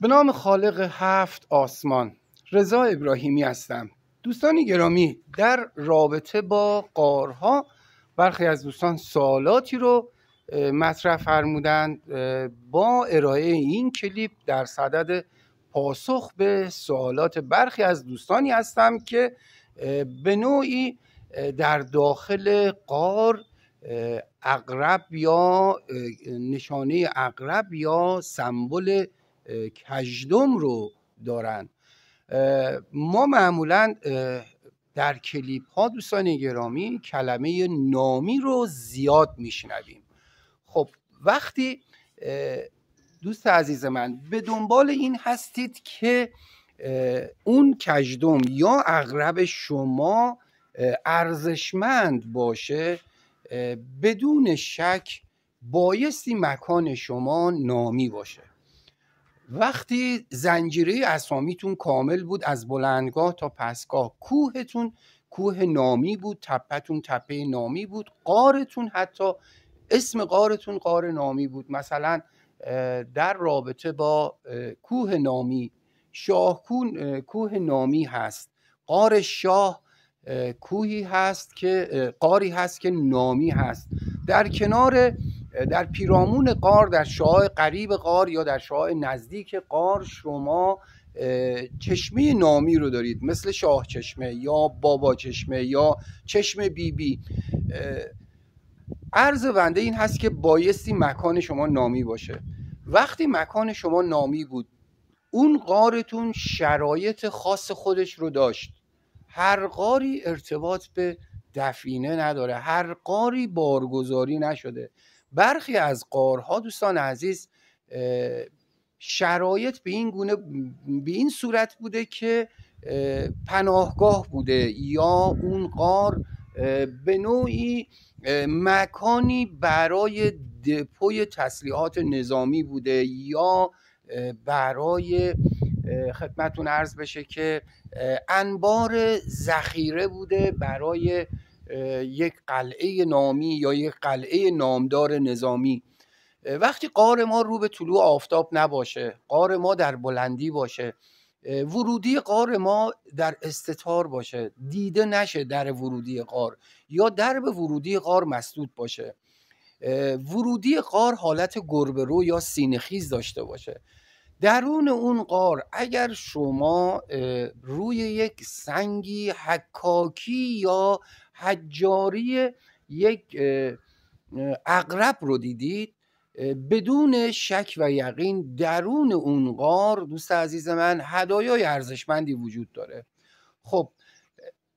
به نام خالق هفت آسمان. رضا ابراهیمی هستم. دوستان گرامی در رابطه با قارها برخی از دوستان سوالاتی رو مطرح فرمودند با ارائه این کلیپ در صدد پاسخ به سوالات برخی از دوستانی هستم که به نوعی در داخل قار اقرب یا نشانه اقرب یا سمبل کجدم رو دارن. ما معمولا در کلیپ ها دوستان گرامی کلمه نامی رو زیاد میشنویم. خب وقتی دوست عزیز من به دنبال این هستید که اون کجدم یا اغرب شما ارزشمند باشه بدون شک بایستی مکان شما نامی باشه. وقتی زنجیره اسامیتون کامل بود از بلندگاه تا پسگاه کوهتون کوه نامی بود تپتون تپه نامی بود قارتون حتی اسم قارتون قار نامی بود. مثلا در رابطه با کوه نامی شاه کوه نامی هست. قار شاه کوهی هست که قاری هست که نامی هست. در کنار در پیرامون قار در شاه قریب قار یا در شاه نزدیک قار شما چشمه نامی رو دارید. مثل شاه چشمه یا بابا چشمه یا چشم بیبی بی. عرض بنده این هست که بایستی مکان شما نامی باشه. وقتی مکان شما نامی بود اون قارتون شرایط خاص خودش رو داشت. هر قاری ارتباط به دفینه نداره. هر قاری بارگذاری نشده. برخی از قارها دوستان عزیز شرایط به این گونه به این صورت بوده که پناهگاه بوده یا اون قار به نوعی مکانی برای دپوی تسلیحات نظامی بوده یا برای خدمتون عرض بشه که انبار ذخیره بوده برای یک قلعه نامی یا یک قلعه نامدار نظامی. وقتی قار ما رو به طلوع آفتاب نباشه قار ما در بلندی باشه ورودی قار ما در استتار باشه. دیده نشه در ورودی قار یا در به ورودی قار مسدود باشه. ورودی قار حالت گربه رو یا سینخیز داشته باشه. درون اون قار اگر شما روی یک سنگی حکاکی یا حجاری یک اقرب رو دیدید بدون شک و یقین درون اون غار دوست عزیز من هدایای ارزشمندی وجود داره. خب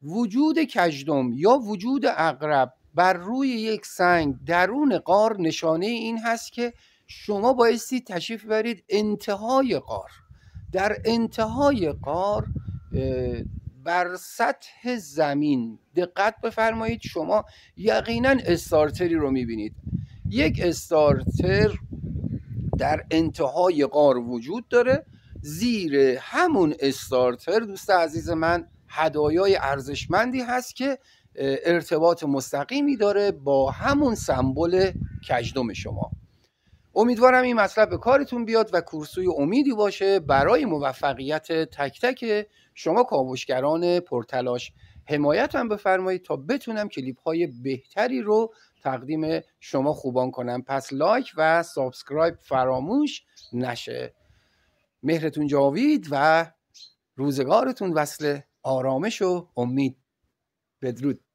وجود کجدم یا وجود اقرب بر روی یک سنگ درون قار نشانه این هست که شما بایستی تشریف برید انتهای قار در انتهای قار بر سطح زمین دقت بفرمایید. شما یقینا استارتری رو می‌بینید. یک استارتر در انتهای قار وجود داره. زیر همون استارتر دوست عزیز من هدایای ارزشمندی هست که ارتباط مستقیمی داره با همون سمبل کجدم شما. امیدوارم این مطلب به کارتون بیاد و کورسوی امیدی باشه برای موفقیت تک تک شما کاوشگران پرتلاش. حمایت هم بفرمایید تا بتونم کلیپ های بهتری رو تقدیم شما خوبان کنم. پس like و subscribe فراموش نشه. مهرتون جاوید و روزگارتون وصل آرامش و امید. بدرود.